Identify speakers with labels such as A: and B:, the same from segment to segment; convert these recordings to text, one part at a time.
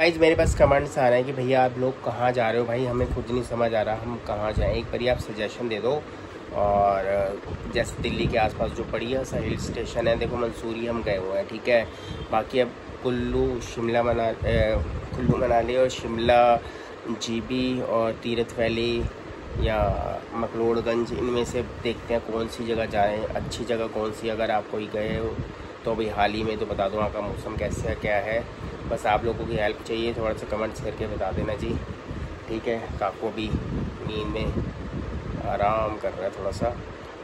A: Guys मेरे पास comments आ रहे हैं कि भैया आप लोग कहाँ जा रहे हो? भाई, हमें खुद नहीं समझ आ रहा, हम कहाँ जाएँ? एक बारी आप सजेशन दे दो। और, जैसे दिल्ली के आसपास जो बढ़िया सा हिल स्टेशन है, देखो मंसूरी हम गए हुए हैं, ठीक है? बाकी अब कुल्लू, शिमला मना कुल्लू मनाली और शिमला जीबी और तीरथ वैली या मकलोड़गंज, इनमें से देखते हैं कौन सी जगह जाएँ, अच्छी जगह कौन सी? अगर आप कोई गए हो तो अभी हाल ही में तो बता दो वहाँ का मौसम कैसा क्या है? बस आप लोगों की हेल्प चाहिए, थोड़ा सा कमेंट्स करके बता देना जी। ठीक है, काको भी नींद में आराम कर रहा है थोड़ा सा।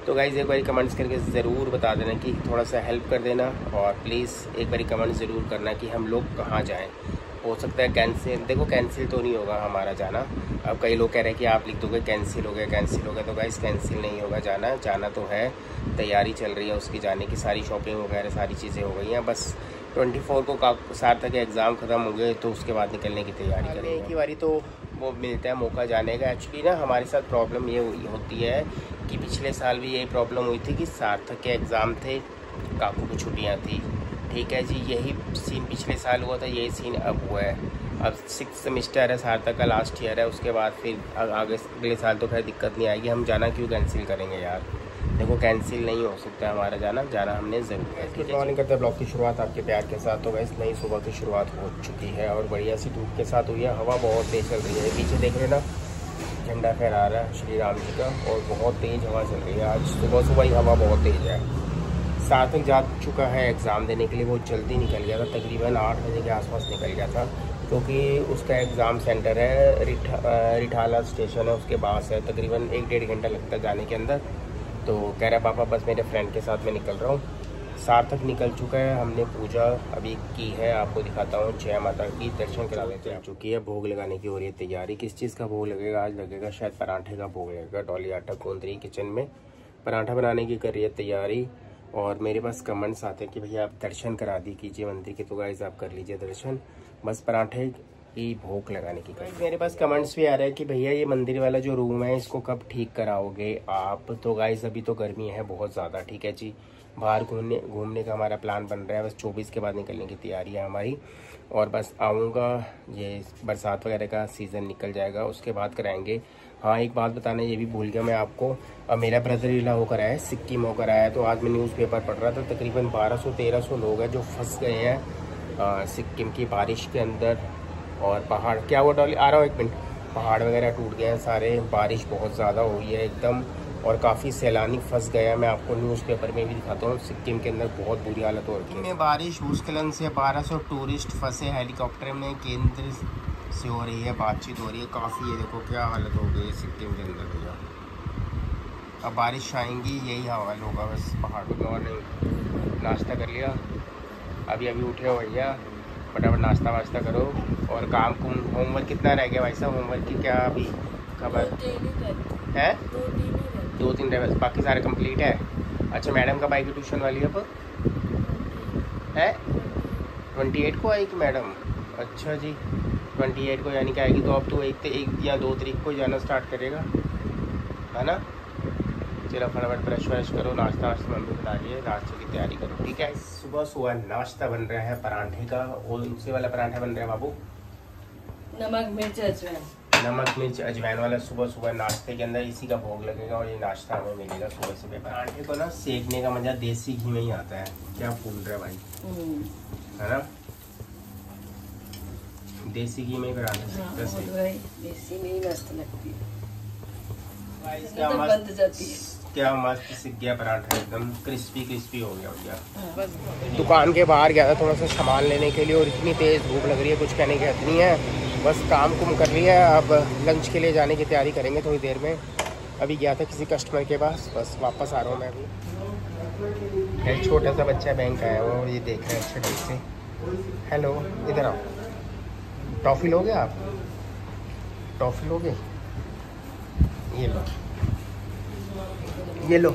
A: तो गाइज़ एक बारी कमेंट्स करके ज़रूर बता देना कि थोड़ा सा हेल्प कर देना और प्लीज़ एक बारी कमेंट ज़रूर करना कि हम लोग कहाँ जाएँ। हो सकता है कैंसिल देखो कैंसिल तो नहीं होगा हमारा जाना। अब कई लोग कह रहे हैं कि आप लिख दोगे कैंसिल हो गया कैंसिल हो गया तो गाइस कैंसिल नहीं होगा जाना। जाना तो है, तैयारी चल रही है उसकी जाने की, सारी शॉपिंग वगैरह, सारी चीज़ें हो गई हैं। बस ट्वेंटी फोर को तक एग्ज़ाम ख़त्म हो गए तो उसके बाद निकलने की तैयारी करें एक ही बारी तो वो मिलता है मौका जाने का। एक्चुअली ना हमारे साथ प्रॉब्लम ये हुई होती है कि पिछले साल भी यही प्रॉब्लम हुई थी कि सार्थक के एग्ज़ाम थे काकू को छुट्टियाँ थी। ठीक है जी यही सीन पिछले साल हुआ था यही सीन अब हुआ है। अब सिक्स सेमिस्टर है सार्थक का लास्ट ईयर है उसके बाद फिर आगे अगले साल तो खैर दिक्कत नहीं आएगी हम जाना क्यों कैंसिल करेंगे यार? देखो कैंसिल नहीं हो सकता हमारा जाना जाना हमने ज़रूर है गुड मॉर्निंग करते हैं ब्लॉग की शुरुआत आपके प्यार के साथ। तो वैसे नई सुबह की शुरुआत हो चुकी है और बढ़िया सी धूप के साथ हुई है। हवा बहुत तेज़ चल रही है। पीछे देख रहे ना झंडा फहरा रहा है श्री राम जी का और बहुत तेज़ हवा चल रही है। आज सुबह सुबह ही हवा बहुत तेज़ है। साथ सार्थक जा चुका है एग्ज़ाम देने के लिए। वो जल्दी निकल गया था तकरीबन आठ बजे के आसपास निकल गया था क्योंकि उसका एग्ज़ाम सेंटर है रिठा रिठाला स्टेशन है उसके पास है। तकरीबन एक डेढ़ घंटा लगता है जाने के अंदर। तो कह रहा पापा, बस मेरे फ्रेंड के साथ मैं निकल रहा हूँ। सार्थक निकल चुका है, हमने पूजा अभी की है, आपको दिखाता हूँ। जय माता की, दर्शन करा लेते हैं। चुकी है, भोग लगाने की हो रही है तैयारी। किस चीज़ का भोग लगेगा? आज लगेगा शायद पराठे का भोग लगेगा। डॉली आटा कोंदरी किचन में पराठा बनाने की कर रही है तैयारी। और मेरे पास कमेंट्स आते हैं कि भैया आप दर्शन करा दी कीजिए मंदिर के तो गाइज़ आप कर लीजिए दर्शन। बस पराठे की भूख लगाने की कहीं मेरे पास कमेंट्स भी आ रहे हैं कि भैया ये मंदिर वाला जो रूम है इसको कब ठीक कराओगे आप? तो गाइज़ अभी तो गर्मी है बहुत ज़्यादा ठीक है जी? बाहर घूमने घूमने का हमारा प्लान बन रहा है। बस चौबीस के बाद निकलने की तैयारी है हमारी। और बस आऊँगा ये बरसात वगैरह का सीज़न निकल जाएगा उसके बाद कराएँगे। हाँ एक बात बताना ये भी भूल गया मैं आपको। अब मेरा ब्रदर इला होकर आया सिक्किम होकर आया है तो आज मैं न्यूज़पेपर पढ़ रहा था। तकरीबन 1200 1300 लोग हैं जो फंस गए हैं सिक्किम की बारिश के अंदर। और पहाड़, क्या हुआ डॉली? आ रहा हो एक मिनट। पहाड़ वगैरह टूट गए हैं सारे, बारिश बहुत ज़्यादा हुई है एकदम, और काफ़ी सैलानी फंस गया मैं आपको न्यूज़पेपर में भी दिखाता हूँ, सिक्किम के अंदर बहुत बुरी हालत हो रही है। बारिश भूस्खलन से 1200 टूरिस्ट फंसे, हेलीकॉप्टर में केंद्र से हो रही है, बातचीत हो रही है। काफ़ी है, देखो क्या हालत हो गई है सिक्किम के अंदर भैया अब बारिश आएँगी, यही हाल होगा बस पहाड़ों में और नहीं। नाश्ता कर लिया। अभी अभी उठे हो भैया। फटाफट नाश्ता वाश्ता करो और काम कुम होमवर्क कितना रह गया भाई साहब? होमवर्क की क्या अभी खबर? है दो तीन रह बाकी सारे कंप्लीट है? अच्छा मैडम कब आएगी ट्यूशन वाली अब? है? ट्वेंटी एट को आएगी मैडम अच्छा जी ट्वेंटी एट को यानी कि आएगी तो अब तो एक एक या दो तारीख को जाना स्टार्ट करेगा। है ना? चलो फटाफट ब्रश व्रश करो नाश्ता वाश्ता मम्मी बना रही है नाश्ते की तैयारी करो ठीक है? सुबह सुबह नाश्ता बन रहा है पराठे का और उनसे वाला पराठा बन रहा है बाबू?
B: नमक मिर्च अजवाइन।
A: नमक मिर्च अजवाइन वाला सुबह सुबह नाश्ते के अंदर इसी का भोग लगेगा और ये नाश्ता हमें मिलेगा सुबह सुबह पराठे को ना सेकने का मज़ा देसी घी में ही आता है। क्या फूल रहा है भाई? हम्म। है ना? देसी घी में बना सकते
B: हाँ, देसी में ही मस्त लगती है। तो बंद जाती है।
A: क्या मस्त सीख गया पराठा एकदम क्रिस्पी क्रिस्पी हो गया
B: हाँ,
A: दुकान के बाहर गया था थोड़ा सा सामान लेने के लिए और इतनी तेज़ भूख लग रही है कुछ कहने की हद नहीं है। बस काम कुम कर लिया है अब लंच के लिए जाने की तैयारी करेंगे थोड़ी देर में। अभी गया था किसी कस्टमर के पास बस वापस आ रहा हूँ मैं अभी। एक छोटा सा बच्चा बैंक आया हुआ और ये देख रहे हैं अच्छे ढंग से। हेलो इधर आओ। टॉफ़ी लोगे आप? टॉफ़ी लोगे? ये लो। ये लो।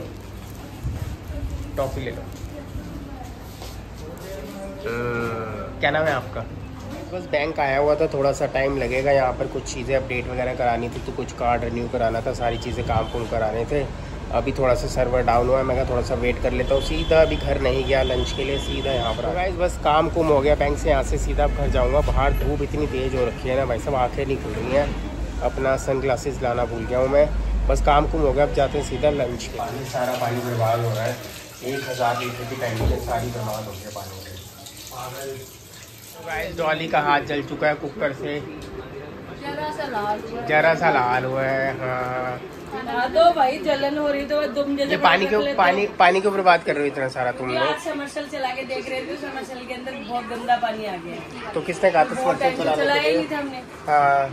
A: टॉफ़ी ले लो। क्या नाम है आपका? बस बैंक आया हुआ था थोड़ा सा टाइम लगेगा यहाँ पर कुछ चीज़ें अपडेट वगैरह करानी थी तो कुछ कार्ड रिन्यू कराना था सारी चीज़ें काम कुम कराने थे। अभी थोड़ा सा सर्वर डाउन हुआ है मैं कहा थोड़ा सा वेट कर लेता हूँ। सीधा अभी घर नहीं गया लंच के लिए सीधा यहाँ पर गाइस बस काम कुम हो गया बैंक से यहाँ से सीधा घर जाऊँगा। बाहर धूप इतनी तेज़ हो रखी है ना भाई सब आँखें नहीं खुल रही हैं। अपना सन लाना भूल गया हूँ मैं। बस काम कुम हो गया अब जाते हैं सीधा लंच के पानी सारा पानी बर्बाद हो रहा है। एक हज़ार लीटर की टैंकी है सारी बर्बाद हो गई पानी। से गाइस डॉली का हाथ जल चुका है कुकर से।
B: जरा सा लाल हुआ है।
A: जरा सा लाल हुआ है हाँ।
B: दो भाई जलन हो रही तो तुम जैसे
A: ये पानी क्यों पानी पानी क्यों बर्बाद कर रहे हो इतना सारा तुम लोग?
B: समरसल चला के देख रहे थे समरसल के अंदर बहुत गंदा पानी आ गया
A: तो किसने कहा था समरसेल
B: से
A: चलाने
B: चलाया
A: के
B: ही
A: लिए
B: नहीं था
A: हाँ।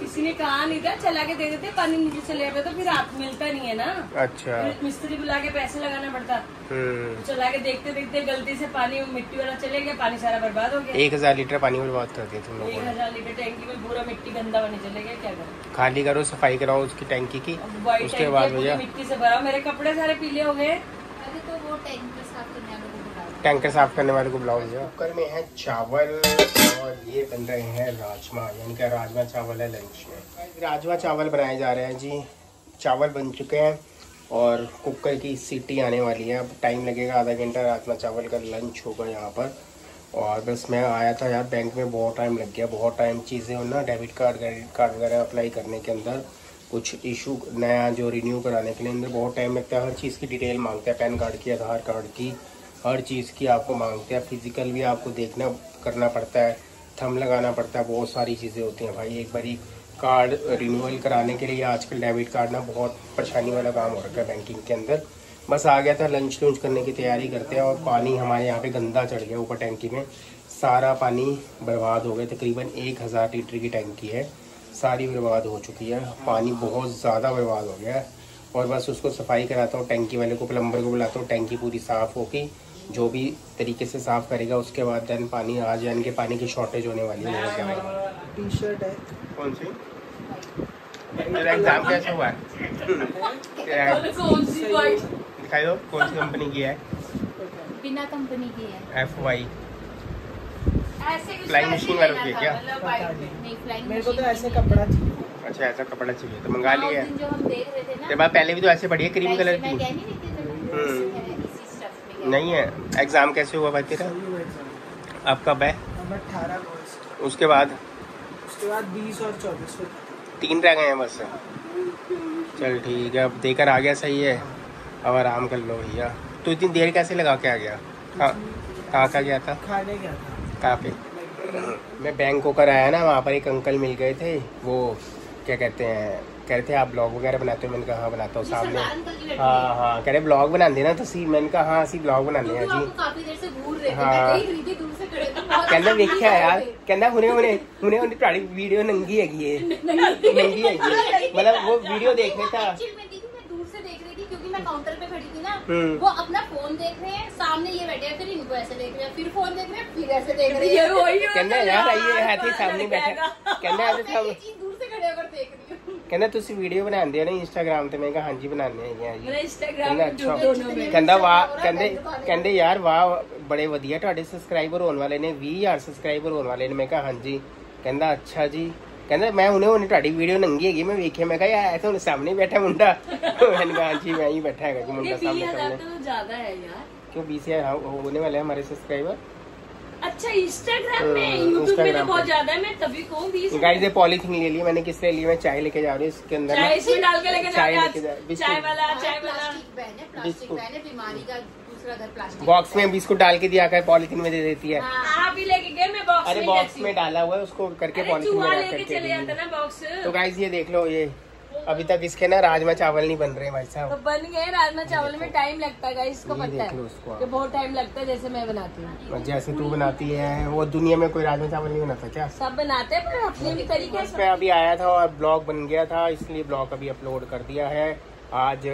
B: किसी ने कहा नहीं था चला के दे देते पानी नीचे चले गए तो फिर रात मिलता नहीं है ना।
A: अच्छा।
B: मिस्त्री बुला के पैसे लगाना पड़ता।
A: हम्म।
B: चला के देखते देखते गलती से पानी मिट्टी वाला चले गया पानी सारा बर्बाद हो गया।
A: एक हज़ार लीटर पानी बर्बाद कर दिया तुम
B: एक हज़ार लीटर टैंकी में पूरा मिट्टी गंदा बने चले गया क्या करो?
A: खाली करो सफ़ाई कराओ उसकी टैंकी की उसके बाद
B: मिट्टी से भरा मेरे कपड़े सारे पीले हो गए।
A: टैंकर साफ़ करने वाले को बुलाओ। भैया। कुकर में है चावल और ये बन रहे हैं राजमा। यानी कि राजमा चावल है लंच में। राजमा चावल बनाए जा रहे हैं जी। चावल बन चुके हैं और कुकर की सीटी आने वाली है। अब टाइम लगेगा आधा घंटा राजमा चावल का लंच होगा यहाँ पर। और बस मैं आया था यार बैंक में बहुत टाइम लग गया। बहुत टाइम चीज़ें हो ना डेबिट कार्ड क्रेडिट कार्ड वगैरह अप्लाई करने के अंदर। कुछ इशू नया जो रिन्यू कराने के लिए अंदर बहुत टाइम लगता है। हर चीज़ की डिटेल मांगते हैं पैन कार्ड की आधार कार्ड की, हर चीज़ की आपको मांगते हैं। फ़िज़िकल भी आपको देखना, करना पड़ता है थम लगाना पड़ता है, बहुत सारी चीज़ें होती हैं भाई। एक बारी कार्ड रिन्यूअल कराने के लिए आजकल डेबिट कार्ड ना बहुत परेशानी वाला काम हो रखा है बैंकिंग के अंदर। बस आ गया था लंच लंच करने की तैयारी करते हैं और पानी हमारे यहाँ पे गंदा चढ़ गया ऊपर टैंकी में। सारा पानी बर्बाद हो गया, तकरीबन एक हज़ार लीटर की टैंकी है। सारी बर्बाद हो चुकी है। पानी बहुत ज़्यादा बर्बाद हो गया है। और बस उसको सफ़ाई कराता हूँ टैंकी वाले को प्लम्बर को बुलाता हूँ टैंकी पूरी साफ़ होगी जो भी तरीके से साफ़ करेगा उसके बाद देन पानी आ जाने के पानी की शॉर्टेज होने वाली है
C: टी शर्ट है।
A: कौन सी? मेरा एग्ज़ाम कैसे हुआ है? है? दिखाई दो कौन सी कंपनी की है?
D: बिना कंपनी की है।
A: एफ़ वाई machine
D: लेना
A: वालों की क्या?
D: मतलब फ्लाइंग
C: मेरे को तो ऐसे कपड़ा चाहिए।
A: अच्छा ऐसा कपड़ा चाहिए तो मंगा लिया।
D: उस दिन जो हम देख रहे थे ना
A: ये बात पहले भी तो ऐसे बढ़िया क्रीम कलर की
D: नहीं?
A: हम्म।
D: है,
A: नहीं है। एग्ज़ाम कैसे हुआ भाई तेरा? अब कब है
C: है।
A: उसके बाद?
C: उसके बाद बीस और चौबीस
A: तीन रह गए हैं बस। चल ठीक है अब देकर आ गया सही है। अब आराम कर लो भैया। तो इतनी देर कैसे लगा के आ गया? कहाँ कहाँ का गया था?
C: खाने गया था।
A: काफ़ी। मैं बैंकों का आया ना वहाँ पर एक अंकल मिल गए थे वो क्या कहते हैं कह रहे थे आप ब्लॉग वगैरह बनाते हो? मैंने कहा हाँ बनाता हूँ सामने। हाँ हाँ कह रहे ब्लॉग बना दे ना तो सी मैंने कहा हाँ सी ब्लॉग बना
D: देना
A: जी। हाँ।
D: कहना देखा
A: यार कहना हुने हुने हुने हुने वीडियो नंगी हैगी है नंगी। हैगी। मतलब वो वीडियो देखने था।
D: काउंटर पे खड़ी थी ना
A: हम्म।
D: वो अपना फोन देख रहे हैं सामने ये बैठे हैं फिर इनको ऐसे देख रहे हैं फिर फोन देख रहे हैं फिर ऐसे देख रहे
B: ये
D: हैं
B: वही होता
A: ਕਹਿੰਦਾ
B: है
A: ਯਾਰ
B: यार,
A: ਆਈਏ ਹਾਥੀ ਸਾਹਮਣੇ ਬੈਠਾ ਕਹਿੰਦਾ ਇਹ
D: मैं
A: ਤਾਂ
D: ये चीज दूर से खड़े होकर देख रही हूँ
A: ਕਹਿੰਦਾ ਤੁਸੀਂ ਵੀਡੀਓ ਬਣਾਉਂਦੇ ਹੋ ਨਾ ਇੰਸਟਾਗ੍ਰam ਤੇ ਮੈਂ ਕਿਹਾ ਹਾਂਜੀ ਬਣਾਉਂਦੇ ਹੈਗੇ ਆ ਜੀ
B: मेरा इंस्टाग्राम
A: ਕਹਿੰਦਾ ਅੱਛਾ
B: दोनों में
A: ਕਹਿੰਦਾ ਵਾਹ ਕਹਿੰਦੇ ਕਹਿੰਦੇ ਯਾਰ ਵਾਹ ਬੜੇ ਵਧੀਆ ਤੁਹਾਡੇ ਸਬਸਕ੍ਰਾਈਬਰ ਹੋਣ ਵਾਲੇ ਨੇ 20000 ਸਬਸਕ੍ਰਾਈਬਰ ਹੋਣ ਵਾਲੇ ਨੇ ਮੈਂ ਕਿਹਾ ਹਾਂਜੀ ਕਹਿੰਦਾ ਅੱਛਾ ਜੀ ਕਹਿੰਦਾ ਮੈਂ ਹੁਣੇ ਹੁਣੇ ਤੁਹਾਡੀ ਵੀਡੀਓ ਨੰਗੀ ਹੈਗੀ ਮੈਂ ਵੇਖਿਆ ਮੈਂ ਕਿਹਾ ਯਾਰ ਇਹ ਤਾਂ ਹੁਣ ਸਾਹਮਣੇ ਬੈਠਾ ਮੁੰਡਾ मैंने कहा हाँ जी मैं ही बैठा है जी
B: ये
A: मुंडा
B: बीस
A: सामने
B: हजार
A: सामने
B: तो ज्यादा है यार
A: क्यों बीस हजार होने वाले हैं हमारे सब्सक्राइबर
B: अच्छा इंस्टाग्राम में
A: हम्म,
B: यूट्यूब में तो
A: Instagram
B: बहुत
A: पे।
B: ज्यादा है मैं तभी कहूँ बीस
A: गाइस ये पॉलीथीन ले ली मैंने किस लिए ली मैं चाय लेके जा रही हूँ इसके अंदर
B: चाय
A: ना
B: इसमें डाल के लेके
A: चाय
B: जाओगे
A: लेके जा-
B: आज
A: बिस्कुट।
B: चाय वाला चाय वाला
D: प्लास्टिक बैन है प्लास्टिक
A: बिस्कुट।
D: बैन है बीमारी का दूसरा घर प्लास्टिक
A: बॉक्स में बिस्कुट डाल के दिया कर पॉलीथीन में दे देती है।
B: आप ही लेके गए मैं बॉक्स
A: अरे बॉक्स में डाला हुआ है उसको करके पॉलीथीन में रख
B: लेके
A: करके
B: चले जाता ना बॉक्स
A: तो गाइस ये देख लो ये अभी तक इसके ना राजमा चावल नहीं बन रहे भाई साहब।
B: तो बन गए राजमा चावल में टाइम लगता है इसको पता है। कि बहुत टाइम लगता है जैसे मैं बनाती हूँ।
A: जैसे तू बनाती है वो दुनिया में कोई राजमा चावल नहीं बनाता क्या?
B: सब बनाते हैं पर अपने भी तरीके से
A: अभी आया था और ब्लॉग बन गया था इसलिए ब्लॉग अभी अपलोड कर दिया है। आज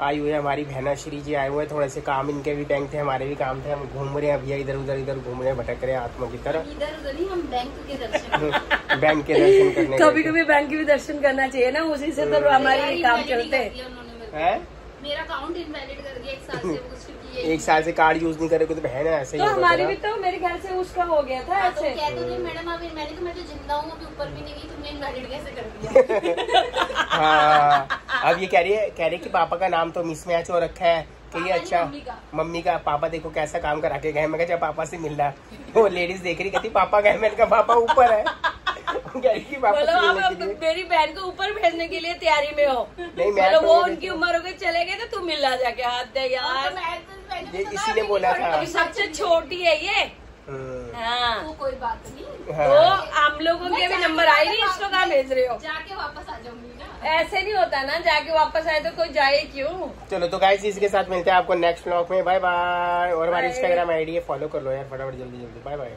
A: आई हुई है हमारी बहना श्री जी आए हुए हैं थोड़े से काम इनके भी बैंक थे हमारे भी काम थे हम घूम रहे हैं अभी इधर उधर इधर घूम रहे हैं भटक रहे हैं आत्मा की तरह।
D: इधर उधर ही हम बैंक के दर्शन
A: बैंक के दर्शन करने
B: कभी कभी बैंक की भी दर्शन करना चाहिए ना उसी से तो हमारे काम चलते। हैं
D: हैं
A: हैं?
D: मेरा अकाउंट इनवैलिड कर दिया एक साल से
A: एक साल से कार्ड यूज़ नहीं करे तो बहन है ऐसे ही
B: तो
A: होता
B: हमारी भी तो मेरे ख्याल से उसका हो गया था
D: हाँ, तो
B: ऐसे।
D: कह तो रही मैडम अभी मैंने तो मैं तो ज़िंदा हूँ अभी ऊपर भी नहीं गई तुमने इनवैलिड कैसे कर दिया?
A: हाँ। अब ये कह रही है कह रही है कि पापा का नाम तो मिस मैच हो रखा है कि ये अच्छा
D: मम्मी का।
A: मम्मी का पापा देखो कैसा काम करा के गए मैं कहा पापा से मिलना वो लेडीज़ देख रही कहती पापा गए मैंने कहा पापा ऊपर है। रही
B: मेरी बहन को ऊपर भेजने के लिए तैयारी में हो।
A: नहीं, मैं तो
B: वो उनकी उम्र हो गई चले गए तो तू मिल ला जाके हाथ दे यार
D: तो मैं तो मैंने
A: ये
D: तो
A: इसी ने बोला था।
B: सबसे छोटी है ये।
A: हम्म,
B: हाँ।
D: तो कोई बात नहीं।
A: हाँ।
B: तो हम लोगों के भी नंबर आई नहीं इसको कहाँ भेज रहे हो।
D: जाके वापस आ जाऊँगी।
B: ऐसे नहीं होता ना जाके वापस आए तो कोई जाए क्यों?
A: चलो तो गाइस इसके साथ मिलते हैं आपको नेक्स्ट ब्लॉग में। बाय बाय और हमारे इंस्टाग्राम आईडी है फॉलो कर लो यार फटाफट जल्दी जल्दी। Bye bye